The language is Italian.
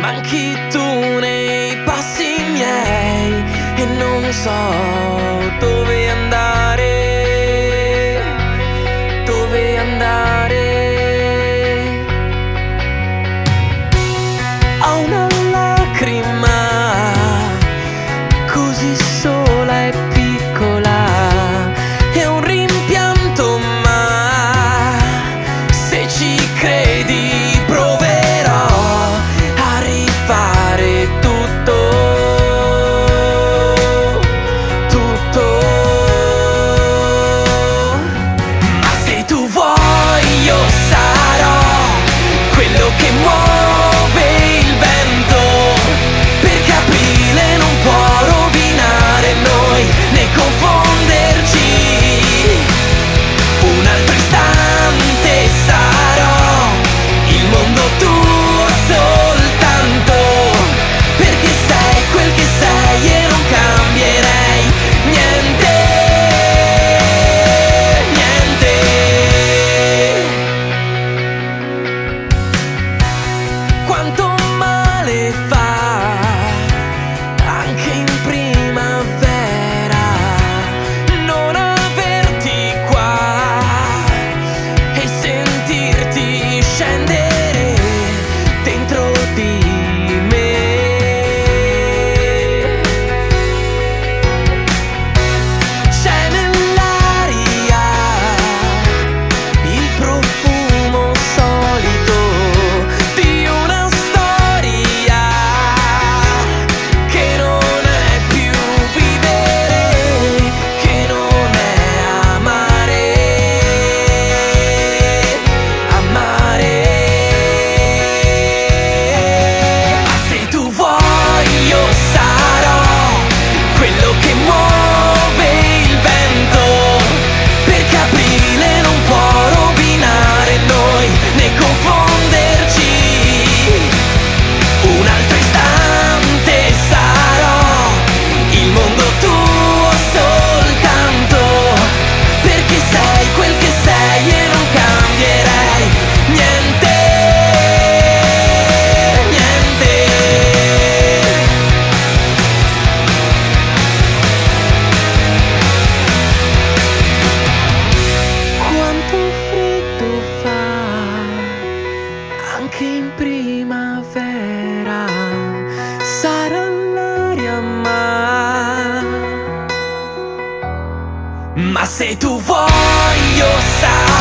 manchi tu nei passi miei e non so Ma se tu vuoi io sarò